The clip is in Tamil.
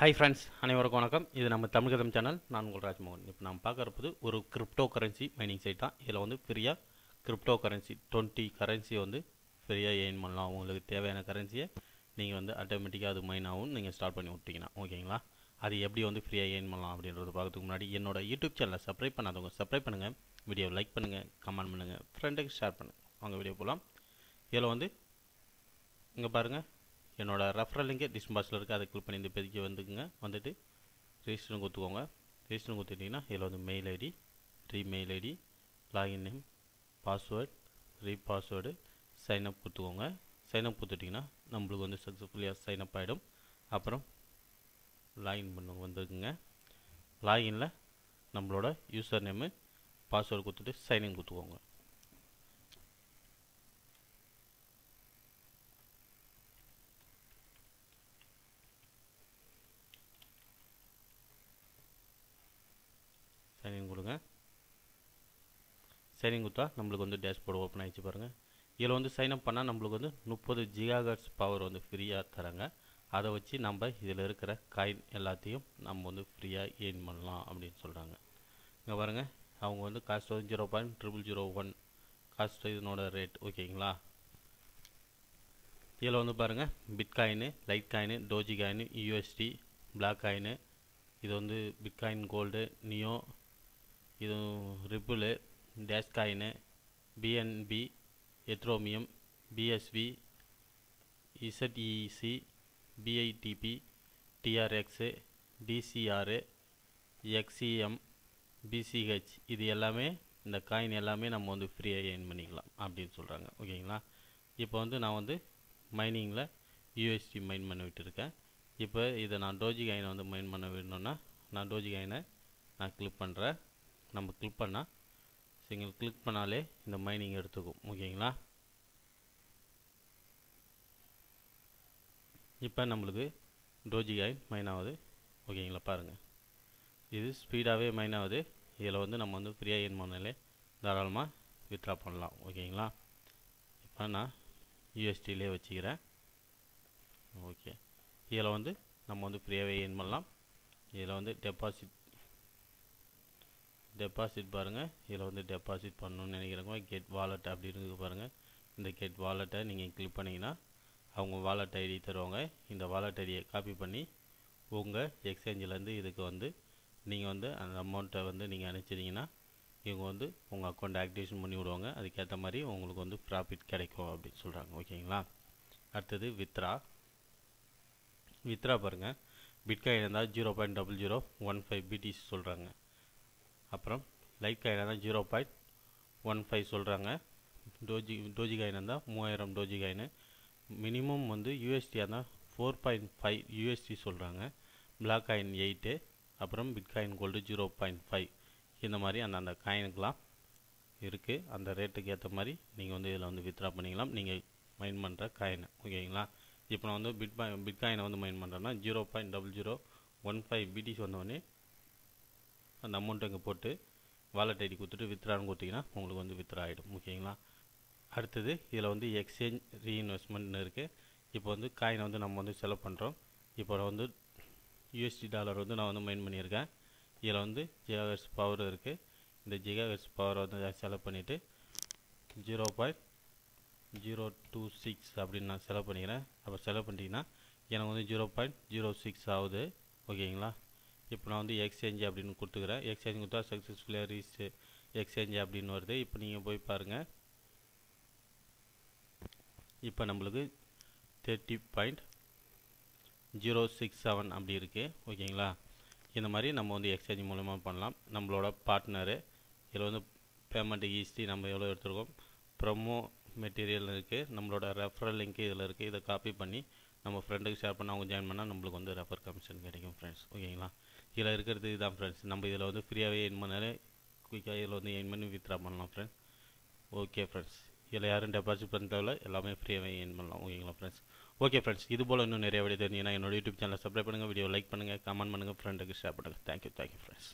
ஹாய் ஃப்ரெண்ட்ஸ் அனைவருக்கும் வணக்கம். இது நம்ம தமிழகம் சேனல் நான் உங்கள் ராஜ்மோகன். இப்போ நம்ம பார்க்க ஒரு கிரிப்டோ கரன்சி மைனிங் சைட் தான். இதில் வந்து ஃப்ரீயாக கிரிப்டோ கரன்சி டுவெண்ட்டி கரன்சி வந்து ஃப்ரீயாக எயின் பண்ணலாம். உங்களுக்கு தேவையான கரன்சியை நீங்கள் வந்து ஆட்டோமேட்டிக்காக அது மைன் ஆகும் நீங்கள் ஸ்டார்ட் பண்ணி விட்டிங்கன்னா ஓகேங்களா அது எப்படி வந்து ஃப்ரீயாக எயின் பண்ணலாம் அப்படின்றது பார்க்கறதுக்கு முன்னாடி என்னோட யூடியூப் சேனலை சப்ஸ்கிரைப் பண்ணாதவங்க சப்ஸ்கிரைப் பண்ணுங்கள் வீடியோ லைக் பண்ணுங்கள் கமெண்ட் பண்ணுங்கள் ஃப்ரெண்டுக்கு ஷேர் பண்ணுங்கள் அவங்க வீடியோ போகலாம் இதில் வந்து இங்கே பாருங்கள் என்னோடய ரெஃபரல் லிங்கே டிஸ்கிரிப்ஷன் இருக்குது அதை கிளிக் பண்ணி இந்த பேஜுக்கு வந்துக்குங்க. வந்துட்டு ரெஜிஸ்டர் கொடுத்துக்கோங்க. ரெஜிஸ்டர் கொடுத்துட்டிங்கன்னா இதில் வந்து mail ID re mail ID login name password re password sign up கொடுத்துக்கோங்க. சைன்அப் கொடுத்துட்டிங்கன்னா நம்மளுக்கு வந்து சக்ஸஸ்ஃபுல்லியாக சைன்அப் ஆகிடும் அப்புறம் லாகின் பண்ண வந்துருக்குங்க லாகினில் நம்மளோட யூசர் நேமு பாஸ்வேர்டு கொடுத்துட்டு சைன்இன் கொடுத்துக்கோங்க. சரிங்க குத்தா நம்மளுக்கு வந்து டேஷ்போர்டு ஓப்பன் ஆகிடுச்சு பாருங்கள் இதில் வந்து சைன்அப் பண்ணால் நம்மளுக்கு வந்து முப்பது ஜிகாகட்ஸ் பவர் வந்து ஃப்ரீயாக தராங்க. அதை வச்சு நம்ம இதில் இருக்கிற காயின் எல்லாத்தையும் நம்ம வந்து ஃப்ரீயாக ஏர்ன் பண்ணலாம் அப்படின்னு சொல்கிறாங்க இங்கே பாருங்கள் அவங்க வந்து காஸ்ட் வந்து zero point triple zero one cost இதனோட ரேட் ஓகேங்களா இதில் வந்து பாருங்கள் bitcoin light coin doge coin USD black coin இது வந்து பிட்காயின் கோல்டு நியோ இது ripple dash coin BNB ethereum BSV ZEC BIDP TRX DCR XEM BCH இது எல்லாமே இந்த காயின் எல்லாமே நம்ம வந்து ஃப்ரீயாக ஏர்ன் பண்ணிக்கலாம் அப்படின்னு சொல்கிறாங்க ஓகேங்களா? இப்போ வந்து நான் வந்து மைனிங்கில் யூஎஸ்டி மைன் பண்ண விட்டுருக்கேன். இப்போ இதை நான் டோஜி காயினை வந்து மைன் பண்ண விடணும்னா நான் டோஜி காயினை நான் கிளிக் பண்ணுறேன் நம்ம கிளிக் பண்ணால் சிங்கிள் கிளிக் பண்ணாலே இந்த மைனிங் எடுத்துக்கும் ஓகேங்களா இப்போ நம்மளுக்கு டோஜி காயின் மைன் ஆகுது ஓகேங்களா பாருங்கள் இது ஸ்பீடாகவே மைன் ஆகுது. இதில் வந்து நம்ம வந்து ஃப்ரீயாக ஏன் பண்ணாலே தாராளமாக வித்ரா பண்ணலாம் ஓகேங்களா இப்போ நான் யூஎஸ்டிலே வச்சுக்கிறேன். ஓகே இதில் வந்து நம்ம வந்து ஃப்ரீயாகவே ஏன் பண்ணலாம். இதில் வந்து டெபாசிட் டெபாசிட் பாருங்கள் இதில் வந்து டெபாசிட் பண்ணணும்னு நினைக்கிறவங்க கெட் வாலெட் அப்படி இருக்குது பாருங்கள் இந்த கெட் வாலெட்டை நீங்கள் கிளிக் பண்ணிங்கன்னா அவங்க வாலெட் ஐடி தருவாங்க. இந்த வாலெட் ஐடியை காப்பி பண்ணி உங்கள் எக்ஸ்சேஞ்சிலேருந்து இதுக்கு வந்து நீங்கள் வந்து அந்த அமௌண்ட்டை வந்து நீங்கள் அனுப்பிச்சிட்டிங்கன்னா இவங்க வந்து உங்கள் அக்கௌண்ட் ஆக்டிவேஷன் பண்ணி விடுவாங்க. அதுக்கேற்ற மாதிரி உங்களுக்கு வந்து ப்ராஃபிட் கிடைக்கும் அப்படின்னு சொல்கிறாங்க ஓகேங்களா அடுத்தது வித்ரா வித்ரா பாருங்கள் பிட்காயின் இருந்தால் zero point double zero one five BTC சொல்கிறாங்க அப்புறம் லைட் காயினாக இருந்தால் ஜீரோ பாயிண்ட் ஒன் ஃபைவ் சொல்கிறாங்க டோஜி டோஜி காயின் இருந்தால் மூவாயிரம் டோஜி காயின். மினிமம் வந்து யூஎஸ்டியாக இருந்தால் ஃபோர் பாயிண்ட் ஃபைவ் யூஎஸ்டி சொல்கிறாங்க பிளாக் காயின் எயிட்டு அப்புறம் bitcoin gold zero point five இந்த மாதிரி அந்த அந்த காயினுக்கெலாம் இருக்குது அந்த ரேட்டுக்கு ஏற்ற மாதிரி நீங்கள் வந்து இதில் வந்து வித்ரா பண்ணிக்கலாம். நீங்கள் மைன் பண்ணுற காயினு ஓகேங்களா? இப்போ நான் வந்து பிட் பிட்காயினை வந்து மைன் பண்ணுறேன்னா zero point double zero one five BTC வந்தோடனே அந்த அமௌண்ட்டை இங்கே போட்டு வாலெட் ஐடி கொடுத்துட்டு வித்ரான்னு கொடுத்தீங்கன்னா உங்களுக்கு வந்து வித்ரா ஆகிடும் ஓகேங்களா அடுத்தது இதில் வந்து எக்ஸ்சேஞ்ச் ரீஇன்வெஸ்ட்மெண்ட்னு இருக்குது இப்போ வந்து காயினை வந்து நம்ம வந்து செலவு பண்ணுறோம் இப்போ நான் வந்து யூஎஸ்டி டாலர் வந்து நான் வந்து மைன் பண்ணியிருக்கேன். இதில் வந்து ஜிகாஹெட்ஸ் பவர் இருக்குது இந்த ஜிகாஹெட்ஸ் பவரை வந்து செலவு பண்ணிவிட்டு zero point zero two six அப்படின்னு நான் செலவு பண்ணிக்கிறேன். அப்போ செலவு பண்ணிட்டீங்கன்னா எனக்கு வந்து ஜீரோ பாயிண்ட் ஜீரோ சிக்ஸ் ஆகுது. ஓகேங்களா இப்போ நான் வந்து எக்ஸ்சேஞ்ச் அப்படின்னு கொடுத்துக்கிறேன். எக்ஸ்சேஞ்ச் கொடுத்தா சக்ஸஸ்ஃபுல்லாக ரீச் எக்ஸ்சேஞ்ச் அப்படின்னு வருது. இப்போ நீங்கள் போய் பாருங்கள் இப்போ நம்மளுக்கு thirty point zero six seven அப்படி இருக்குது ஓகேங்களா? இந்த மாதிரி நம்ம வந்து எக்ஸ்சேஞ்ச் மூலமாக பண்ணலாம். நம்மளோட பார்ட்னரு இதில் வந்து பேமெண்ட் ஈஸி நம்ம எவ்வளோ எடுத்துருக்கோம்? ப்ரொமோ மெட்டீரியல் இருக்குது நம்மளோட ரெஃபரல் லிங்க் இதில் இருக்குது இதை காப்பி பண்ணி நம்ம ஃப்ரெண்டுக்கு ஷேர் பண்ணி அவங்க ஜாயின் பண்ணால் நம்மளுக்கு வந்து ரெஃபர் கமிஷன் கிடைக்கும் ஃப்ரெண்ட்ஸ் ஓகேங்களா? இதில் இருக்கிறது இதுதான் ஃப்ரெண்ட்ஸ் நம்ம இதில் வந்து ஃப்ரீயாகவே எயின் பண்ணாலே குயிக்காக இதில் வந்து எயின் பண்ணி வித்ரா பண்ணலாம் ஃப்ரெண்ட்ஸ் ஓகே ஃப்ரெண்ட்ஸ் இதில் யாரும் டெபாசிட் பண்ண தேவையில்ல. எல்லாமே ஃப்ரீயாகவே எயின் பண்ணலாம். ஓகேங்களா ஃப்ரெண்ட்ஸ் ஓகே ஃப்ரெண்ட்ஸ் இது போல் இன்னும் நிறைய வீடியோ தெரிஞ்சுன்னா என்னோட யூடியூப் சேனலை சப்ஸ்கிரைப் பண்ணுங்கள் வீடியோ லைக் பண்ணுங்கள் கமெண்ட் பண்ணுங்கள் ஃப்ரெண்டுக்கு ஷேர் பண்ணுங்கள் தேங்க்யூ தேங்க்யூ ஃப்ரெண்ட்ஸ்